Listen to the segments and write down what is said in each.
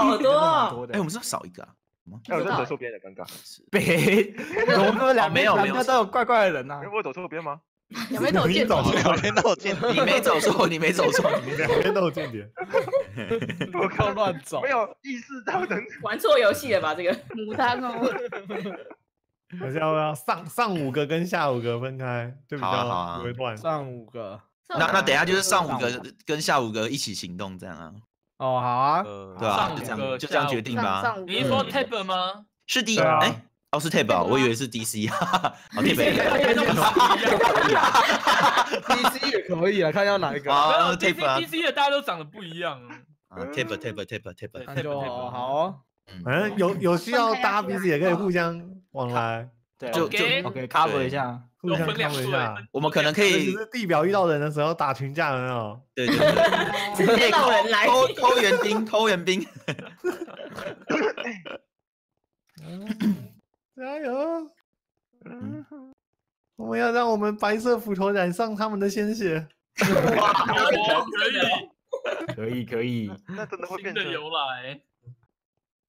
好多哦。多的。哎，我们是不是少一个啊？哎，我在走错边了，尴尬。别，我们两没有没有两边都有怪怪的人呐哎，。我有走错边吗？两边都有你走见走，两边都有间你没走错，你没走错，你没两边都有间谍。我靠，乱走没有意识到能玩错游戏了吧？这个 牡丹哦，还是要不要上上五个跟下五个分开，就比好啊好啊较不会乱。上五个那那等一下就是上五上个跟下五个一起行动，这样啊，哦，好啊，呃对吧？上就这样就这样决定吧。你是说嗯 tab 吗？是 D 哎，哦是 tab 啊，我以为是 DC，哈哈，哦 tab 也可以，DC 也可以啊，看要哪一个。tab 啊 DC 的大家都长得不一样。啊 tab tab tab tab，那就好哦。反正有有需要搭彼此也可以互相往来，对就就 OK cover 一下，互相有分两 cover 一下。我们可能可以是地表遇到人的时候打群架，的那种？对对对，直接让人来。偷偷援兵，偷援兵，加油！我们要让我们白色斧头染上他们的鲜血。哦，可以，可以可以。那真的会变成由来。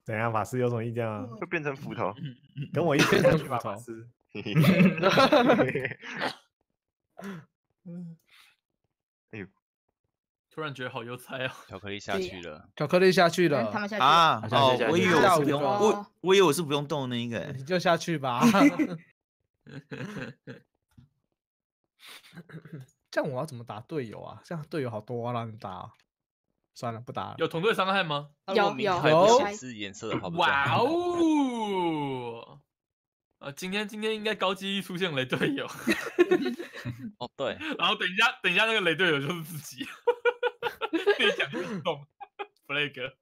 怎样，法师有什么意见啊？会变成斧头。跟我一起成去吧，斧头法师。突然觉得好有才哦。巧克力下去了，巧克力下去了，嗯他们下去啊好像哦我以为我是不用，我我以为我是不用动的那一个欸，你就下去吧。这样我要怎么打队友啊？这样队友好多啊，让你打啊。算了，不打了。有同队伤害吗？有有牌有哇好哦！呃，今天今天应该高几率出现雷队友，哦，对，然后等一下等一下那个雷队友就是自己，内讲运动 flag。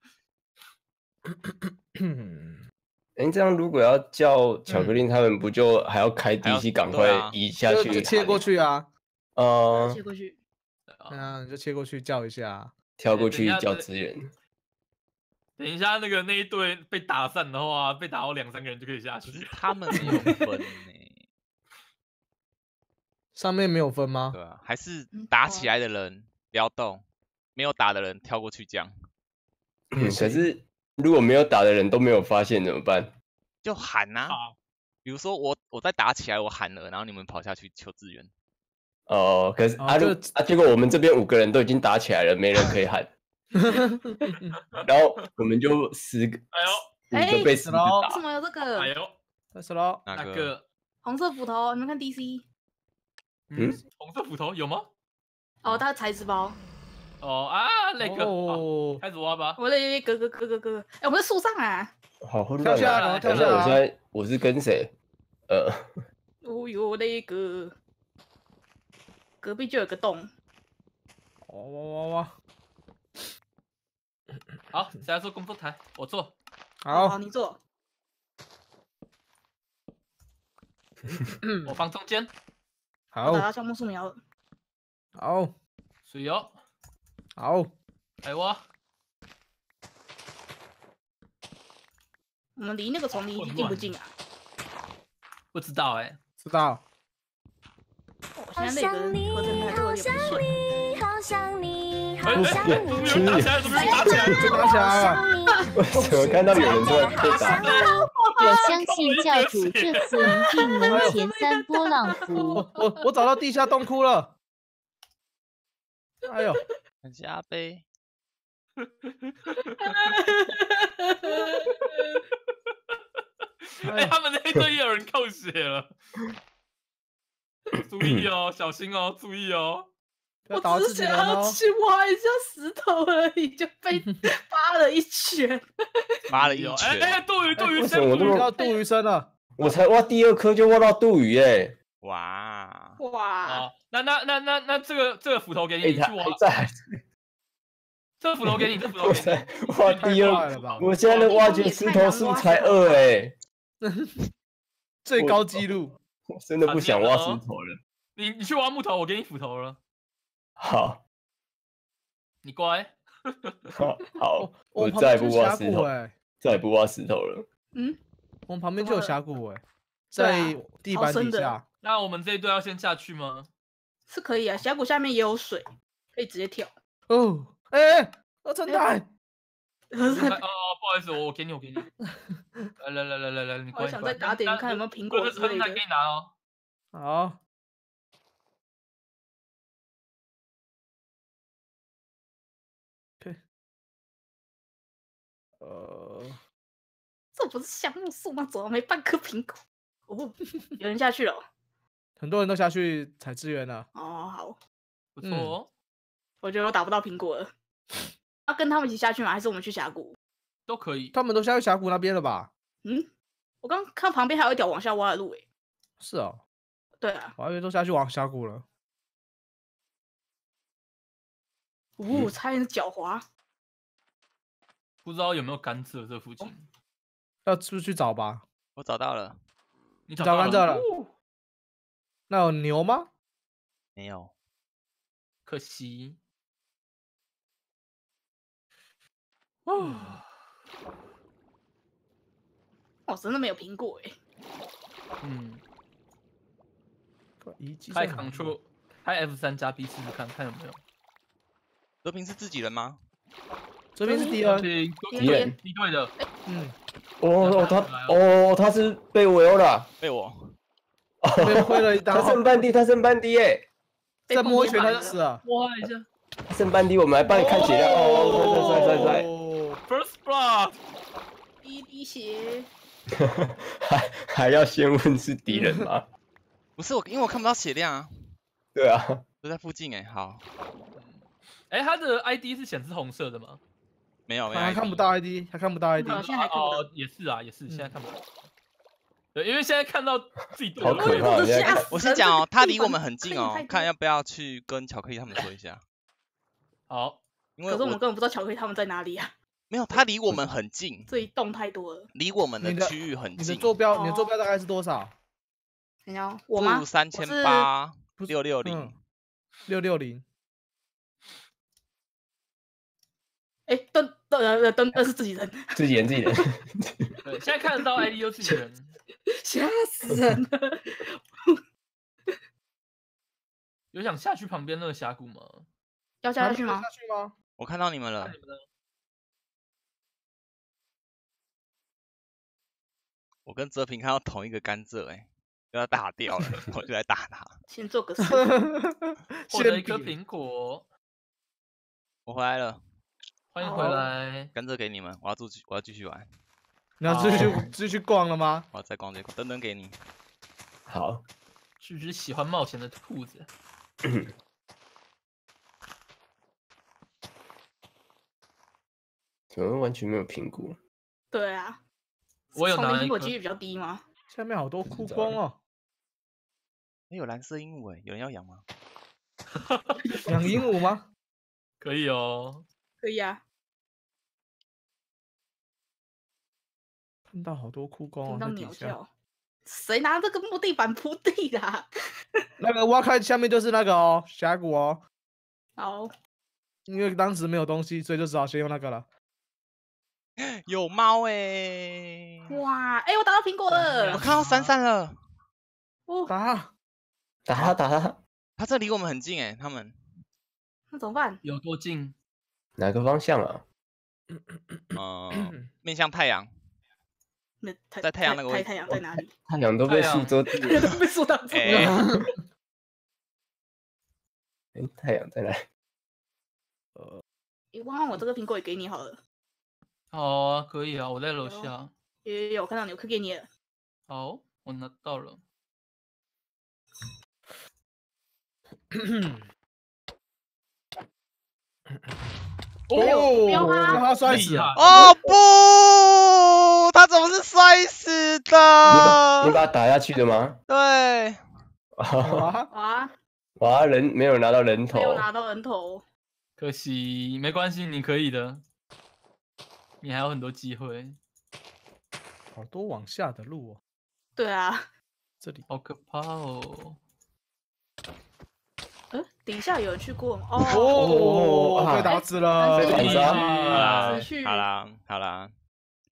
哎，这样如果要叫巧克力，他们不就还要开还要 DC 赶快移下就去？就切过。去啊，呃切，过去，对啊，你就切过去叫一下啊。跳过去叫支援。等一下那个那一队被打散的话，被打到两三个人就可以下去。他们没有分呢，上面没有分吗？对啊，还是打起来的人不要动，没有打的人跳过去讲，嗯可是如果没有打的人都没有发现怎么办？就喊呐、啊。比如说我我在打起来，我喊了，然后你们跑下去求支援，哦，可是啊，哦就啊，结果我们这边五个人都已经打起来了，没人可以喊，然后我们就十个 哎呦五个被十个喽打为什。么有这个哎呦，开始喽。那个那个红色斧头？你们看 DC 嗯，红色斧头有吗？哦，它材质包。哦啊，那个哦，开始挖吧。我的哥哥哥哥哥，哎，我们在树上啊！好混乱啊！跳下来，跳等一下，来。现在我是跟谁？呃，哦哟那个，隔壁就有个洞。哇哇哇哇！好，谁来做工作台？我做。好，好，你坐。我放中间。我好找到橡木树苗了。好水油，好，来挖。我们离那个丛林混近不近啊？不知道哎。知道。我现在那个合成台都有点不顺。我相信教主这次一定能前三波浪符。我我找到地下洞窟了。哎呦，很加杯，哎，他们那一队也有人扣血了。注意哦，小心哦，注意哦。要打到自己人哦。去挖一下石头而已，就被 扒了一圈。扒了一有哎拳，哎，杜鱼杜鱼我那么要杜鱼生了。我才挖第二颗就挖到杜鱼哎！哇，哇！哦，那那那那那这个这个斧头给你，哎，你去挖这个斧头给你，这斧 头给你。挖第二我现在的挖掘石头数才二哎，最高纪录。我真的不想挖石头了。你你去挖木头，我给你斧头了。好，你乖。好，好，我我再也不挖石头，再也不挖石头了。嗯，我们旁边就有峡谷哎，在地板底下。那我们这一队要先下去吗？是可以啊，峡谷下面也有水，可以直接跳。哦，哎，二层台，哦，不好意思，我我给你，我给你。来来来来来来，你我关一关。想再打点那看有没有苹果之类的这车子再给你拿哦。好，呃，这不是橡木树吗？怎么没半颗苹果？哦，有人下去了。很多人都下去采资源了。哦，好，不错嗯哦，我觉得我打不到苹果了。要跟他们一起下去吗？还是我们去峡谷？都可以。他们都下去峡谷那边了吧？嗯，我刚看旁边还有一条往下挖的路诶。是哦，对啊，我还以为都下去往峡谷了。呜、差点狡猾。不知道有没有甘蔗这附近？要出去找吧？我找到了，你找到甘蔗了。那有牛吗？没有？可惜。哦，我，真的没有苹果诶。嗯，遗迹开在哪里 Ctrl 开 F 三加 B 试试看看有没有。和平是自己人吗？这边是敌人。敌人敌对的，嗯，哦哦，他哦他是被围殴了，被我。被挥了一刀他。剩半滴，他剩半滴耶，再摸一拳他就了死了。摸一下剩半滴，我们来帮你看血量。哦，帅帅帅帅哦，First Blood。一滴血。帅，还还要先问是敌人吗？不是我，因为我看不到血量啊，对啊，都在附近哎。好，哎，他的 ID 是显示红色的吗？没有没有他看不到 ID，他看不到 ID。哦，也是啊，也是，现在看不到。对，因为现在看到自己队好友我先讲哦，他离我们很近哦看要不要去跟巧克力他们说一下，好，因为可是我们根本不知道巧克力他们在哪里啊！没有，他离我们很近，这一栋太多了。离我们的区域很你的近，坐标，你的坐哦标大概是多少？等一下哦，我吗？三千八六六零嗯，六六零。哎，灯灯呃灯灯是 自己人，自己人自己人。对，现在看得到 ID 都是自己人。吓死人了！有想下去旁边那个峡谷吗？要下去吗下？去吗？我看到你们了我跟泽平看到同一个甘蔗哎，就要打掉了，我就来打他，先做个事。获得一颗苹果，我回来了，欢迎回好来。甘蔗给你们，我要继续我要继续玩，你要继好续继续逛了吗？我要再逛这个，等等给你，好，是只喜欢冒险的兔子。怎么完全没有评估？对啊，从我有拿一颗零苹果几率比较低吗？下面好多枯光哦，哎有蓝色鹦鹉哎，有人要养吗？养鹦鹉吗？可以哦。可以啊，看到好多枯光听哦，到鸟。叫。谁拿这个木地板铺地的？那个挖开下面就是那个哦，峡谷哦。好，因为当时没有东西，所以就只好先用那个了。有猫哎，哇，哎，我打到苹果了我。看到闪闪了，哦，打他！打他打他，他这离我们很近哎，他们，那怎么办？有多近？哪个方向啊？嗯，面向太阳，那太在太阳那个位置太太阳在哪里？太阳都被树遮住 了。都被树挡住哎了。哎，太阳在哪里？诶汪汪，我这个苹果也给你好了。好啊，可以啊，我在楼下。有有有，我看到你，我可以给你了。好，我拿到了。哦哦，让他摔死厉害了！哦不，他怎么是摔死你把你？把他打下去的吗？对，哇，哇，哇，人没有拿到人头没，有拿到人头。可惜，没关系，你可以的。你还有很多机会。好多往下的路哦，对啊，这里好可怕哦！嗯，底下有人去过吗？哦，哦，啊被打死了被。反杀好啦持续，好啦，好啦，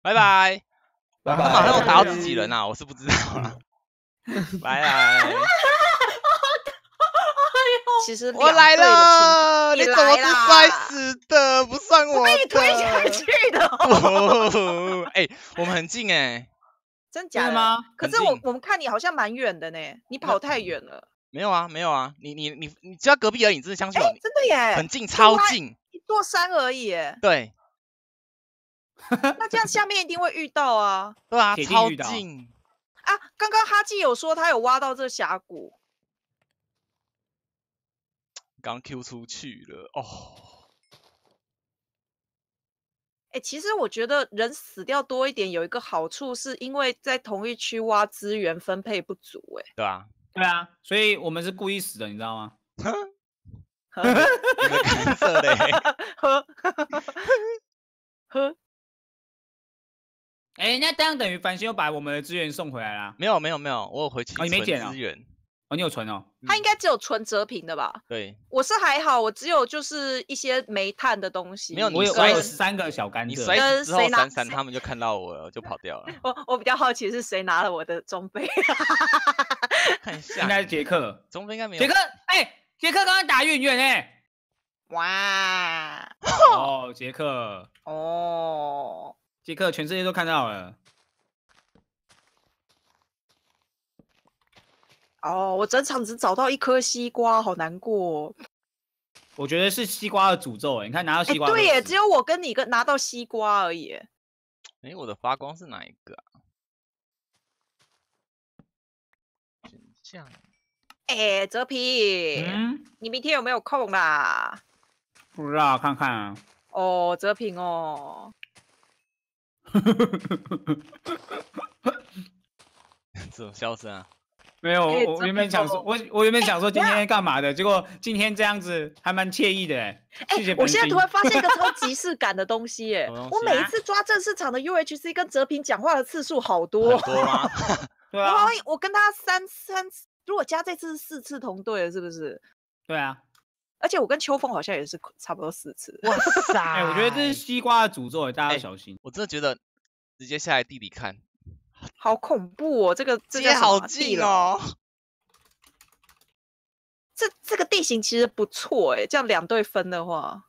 拜拜。拜他马上有拜。打到自己人啊，我是不知道啦。拜拜。其实我来了，你你怎么是摔死的？不算我被你推下。去的，哦，哎，我们很近哎，真的？吗？可是我我们看你好像蛮远的呢，你跑太远了。没有啊，没有啊，你你你你就在隔壁而已，你真的相信我，哎，真的耶，很近，超近。一座山而已耶，对那这样下面一定会遇到啊对啊，超铁定遇到近。啊！刚刚哈基有说他有挖到这峡谷，刚 Q 出去了哦，哎，其实我觉得人死掉多一点有一个好处，是因为在同一区挖资源分配不足，哎，对啊，对啊，所以我们是故意死的，你知道吗？你的看色嘞，呵呵，哎，那这样等于繁星又把我们的资源送回来啦。没有没有没有，我有回去哦你没存捡哦资源，哦，你有存哦。他应该只有存折屏的吧？对，我是还好，我只有就是一些煤炭的东西。没有我有我摔有死三个小甘你蔗。跟摔死之后谁拿闪闪谁他们就看到我了，就跑掉了。我我比较好奇是谁拿了我的装备。看一下，应该是杰克。中分应该没有。杰克，哎，杰克刚刚打远远哎。哇 哦，杰克，哦，杰克，全世界都看到了。哦，我整场只找到一颗西瓜，好难过、哦。我觉得是西瓜的诅咒哎，你看拿到哎、西瓜都对耶，只有我跟你跟拿到西瓜而已耶。哎，我的发光是哪一个啊？选项哎、泽平，嗯，你明天有没有空啦？不知道看看啊。哦，泽平哦，这种笑声啊，没有，哎我原本想说，哦我我原本想说今天干嘛的，结果今天这样子还蛮惬意的哎。哎、谢谢我现在突然发现一个超即视感的东西 耶！什么东我每一次抓正市场的 UHC 跟泽平讲话的次数好多很，多吗？对啊我跟他三三次，如果加这次是四次同队了，是不是？对啊。而且我跟秋风好像也是差不多四次。哇塞！哎，我觉得这是西瓜的诅咒，大家小心。我真的觉得直接下来地里看，好恐怖哦！这个这街叫什么地好近牢哦。这这个地形其实不错哎，这样两队分的话，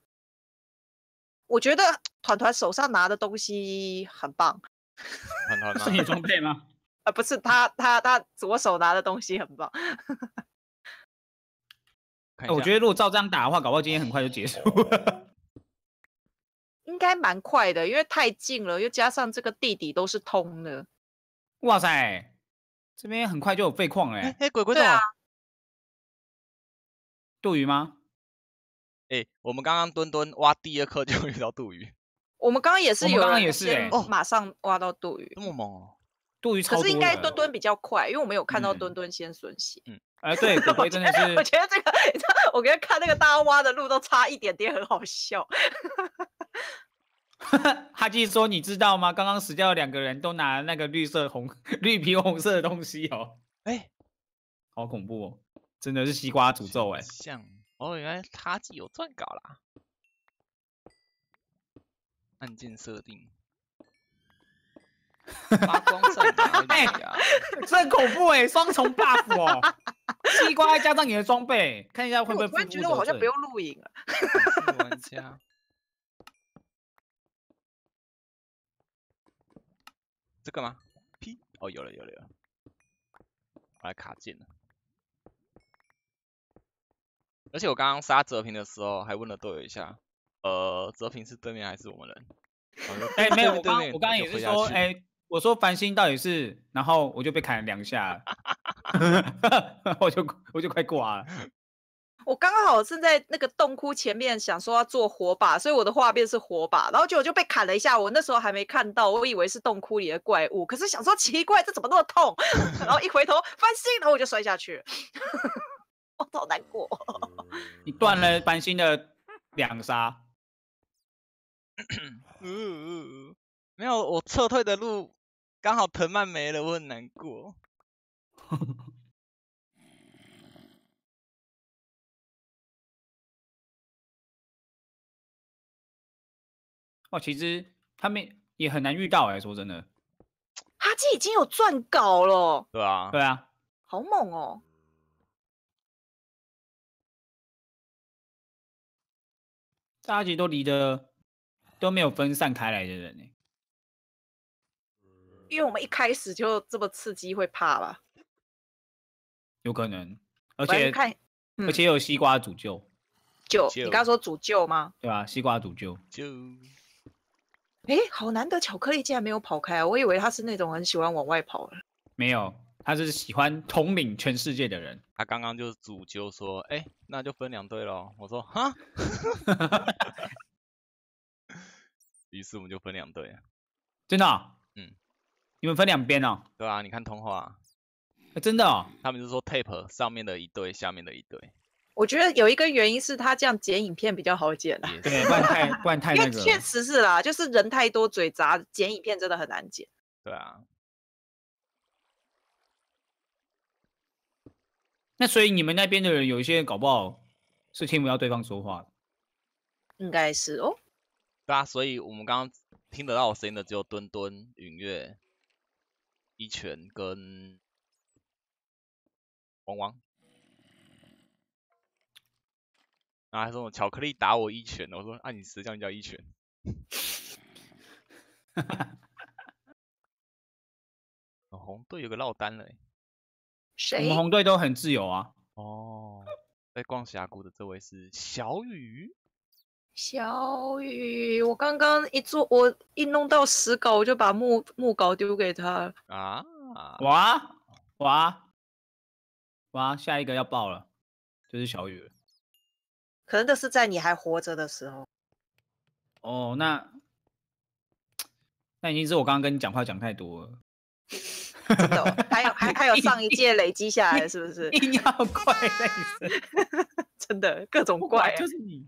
我觉得团团手上拿的东西很棒。团团 是你？装备吗？呃，不是他他他左手拿的东西很棒。看一下哎我觉得如果照这样打的话，搞不好今天很快就结束了。应该蛮快的，因为太近了，又加上这个地底都是通的。哇塞，这边很快就有废矿哎、哎哎，鬼鬼对啊怎么？杜鱼吗？哎，我们刚刚蹲蹲挖第二颗就遇到杜鱼，我们刚刚也是有刚刚也是欸哦马上挖到杜鱼，这么猛哦！杜鱼超多。可是应该墩墩比较快，因为我们有看到嗯墩墩先损血。哎，对，我是觉得这个，你知道，我觉得看那个大家挖的路都差一点点，很好笑。哈基说，你知道吗？刚刚死掉的两个人都拿那个绿色红绿皮红色的东西哦，哎，好恐怖哦！真的是西瓜诅咒哎、像哦，原来哈基有撰稿啦。按键设定，发光在哪里啊？这很恐怖哎、双重 buff 哦，西瓜加上你的装备，看一下会不会我突然觉得我好像不用录影了。是玩家。这个吗？P 哦，有了有了有了，我来卡键了。而且我刚刚杀泽平的时候，还问了队友一下，呃，泽平是对面还是我们人？哎、没有，我刚面我刚刚也就挥下说，去哎、我说繁星到底是，然后我就被砍了两下，我就我就快挂了。我刚好正在那个洞窟前面，想说要做火把，所以我的画面是火把，然后结果就被砍了一下。我那时候还没看到，我以为是洞窟里的怪物，可是想说奇怪，这怎么那么痛？然后一回头翻新，然后我就摔下去了，我好难过。你断了繁星的两杀，嗯，没有，我撤退的路刚好藤蔓没了，我很难过。哦，其实他们也很难遇到哎、说真的。哈基已经有撰稿了，对啊，对啊，好猛哦！大家其实都离得都没有分散开来的人呢、欸因为我们一开始就这么刺激，会怕吧？有可能，而且看而且有西瓜诅咒，救，救你刚刚说主救吗？对吧？西瓜诅咒，就诶，好难得，巧克力竟然没有跑开啊！我以为他是那种很喜欢往外跑的。没有，他是喜欢统领全世界的人。他刚刚就是主揪说，哎、那就分两队喽。我说哈，于是我们就分两队，真的哦、嗯，你们分两边哦、对啊，你看通话，欸真的哦、他们就说 tape 上面的一对，下面的一对，我觉得有一个原因是他这样剪影片比较好剪啊，也对，是不然 太不然太因为确那个了。实是啦，就是人太多嘴杂，剪影片真的很难剪。对啊，那所以你们那边的人有一些搞不好是听不到对方说话的。应该是哦，对啊，所以我们刚刚听得到我声音的只有墩墩、允月、一拳跟汪汪。然后还说巧克力打我一拳，我说啊你谁叫你叫一拳？哈哈红队有个落单了欸我们？红队都很自由啊。哦，在逛峡谷的这位是小雨，小雨，我刚刚一做，我一弄到死稿，我就把木木稿丢给他。啊，哇哇哇！下一个要爆了，就是小雨了。可能这是在你还活着的时候。哦，那那已经是我刚刚跟你讲话讲太多了，真的哦、还有还还有上一届累积下来的，是不是？硬要怪那一声，真的各种怪啊、就是你。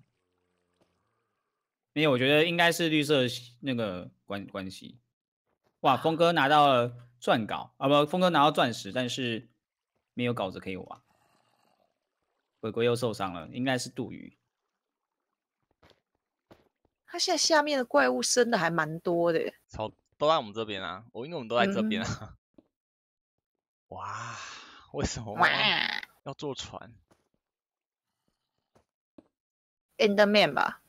没有，我觉得应该是绿色那个关关系。哇，峰哥拿到了钻稿啊，不，峰哥拿到钻石，但是没有稿子可以挖。鬼鬼又受伤了，应该是杜鱼。他现在下面的怪物生的还蛮多的耶，超都在我们这边啊，我因为我们都在这边嗯啊。哇，为什么哇要坐船？，Enderman 吧？